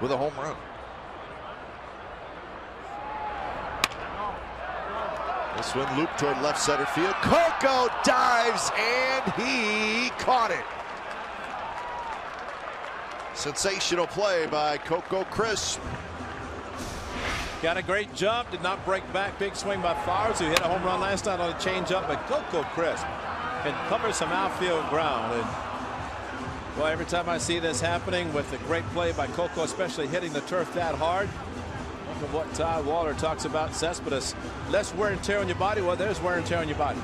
with a home run. This one looped toward left center field. Coco dives and he caught it. Sensational play by Coco Crisp. Got a great jump, did not break back. Big swing by Flowers, who hit a home run last night on a changeup. But Coco Crisp can cover some outfield ground. And well, every time I see this happening with a great play by Coco, especially hitting the turf that hard, look at what Todd Waller talks about Cespedes. Less wear and tear on your body. Well, there's wear and tear on your body.